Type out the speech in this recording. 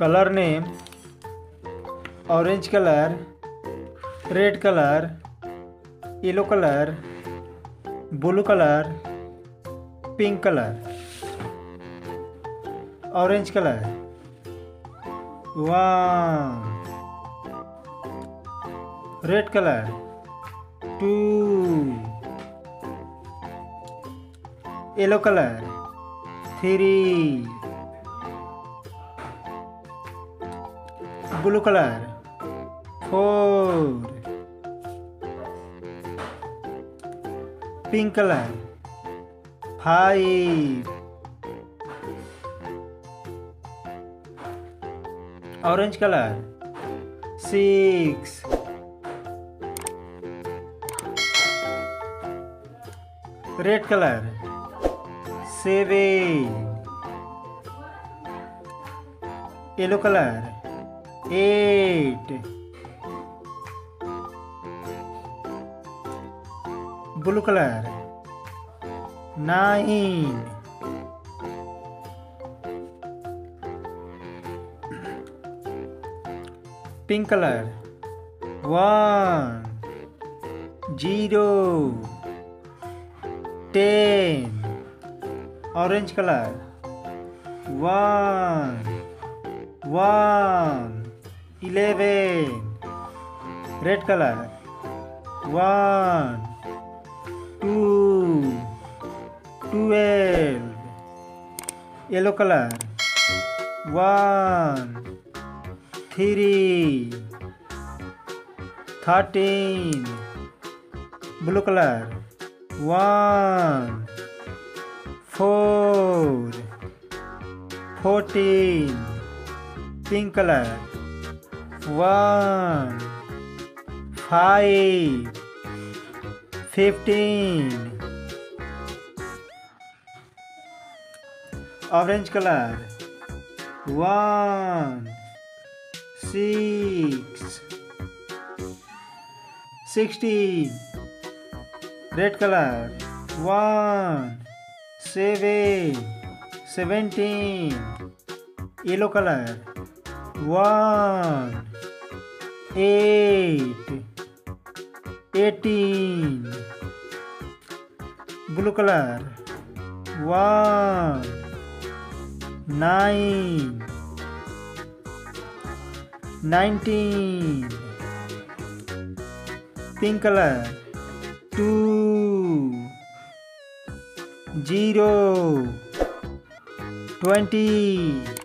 Colour name orange colour red colour yellow colour blue colour pink colour orange colour. One red colour. Two. Yellow colour. Three blue color four pink color five orange color six red color seven yellow color eight blue color nine pink color one zero ten orange color one one eleven red color one two twelve yellow color one three thirteen blue color one four fourteen pink color one five fifteen orange color one six sixteen red color one seven seventeen yellow color one eight eighteen blue color one nine nineteen pink color two zero twenty